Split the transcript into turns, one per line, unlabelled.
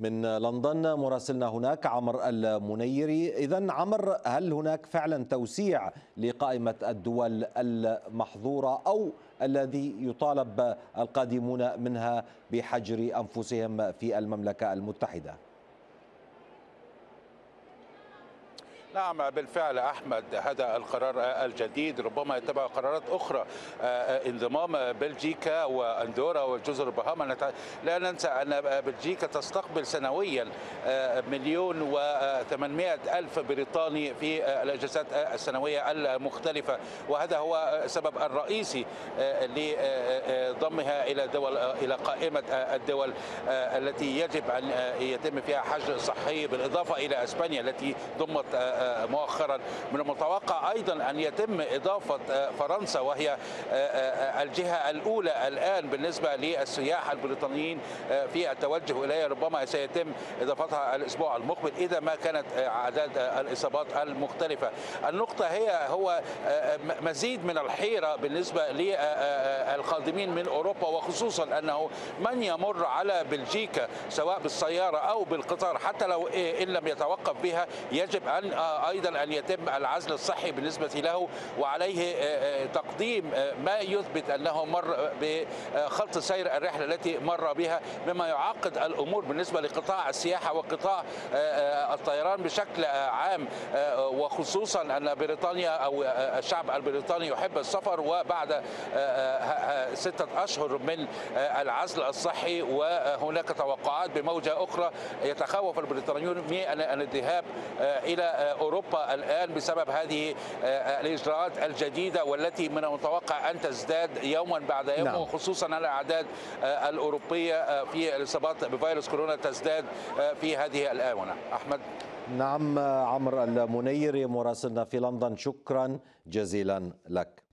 من لندن مراسلنا هناك عمر المنيري إذا عمر هل هناك فعلا توسيع لقائمة الدول المحظورة أو الذي يطالب القادمون منها بحجر أنفسهم في المملكة المتحدة؟
نعم بالفعل أحمد هذا القرار الجديد ربما يتبع قرارات أخرى. انضمام بلجيكا وأندورا وجزر البهاما. لا ننسى أن بلجيكا تستقبل سنويا مليون و ألف بريطاني في الأجازات السنوية المختلفة. وهذا هو السبب الرئيسي لضمها إلى دول إلى قائمة الدول التي يجب أن يتم فيها حجر صحي بالإضافة إلى أسبانيا التي ضمت مؤخرا من المتوقع أيضا أن يتم إضافة فرنسا وهي الجهة الأولى الآن بالنسبة للسياح البريطانيين في التوجه إليها ربما سيتم إضافتها الأسبوع المقبل إذا ما كانت أعداد الإصابات المختلفة. النقطة هي هو مزيد من الحيرة بالنسبة للقادمين من أوروبا وخصوصا أنه من يمر على بلجيكا سواء بالسيارة أو بالقطار حتى لو إن لم يتوقف بها يجب أن أيضا أن يتم العزل الصحي بالنسبة له وعليه تقديم ما يثبت أنه مر بخط سير الرحلة التي مر بها مما يعقد الأمور بالنسبة لقطاع السياحة وقطاع الطيران بشكل عام وخصوصا أن بريطانيا أو الشعب البريطاني يحب السفر وبعد ستة أشهر من العزل الصحي وهناك توقعات بموجة أخرى يتخوف البريطانيون من الذهاب إلى أوروبا الآن بسبب هذه الإجراءات الجديدة والتي من المتوقع أن تزداد يوما بعد يوم نعم. خصوصا الاعداد الأوروبية في الإصابات بفيروس كورونا تزداد في هذه الآونة. أحمد؟
نعم عمرو المنيري مراسلنا في لندن شكرا جزيلا لك.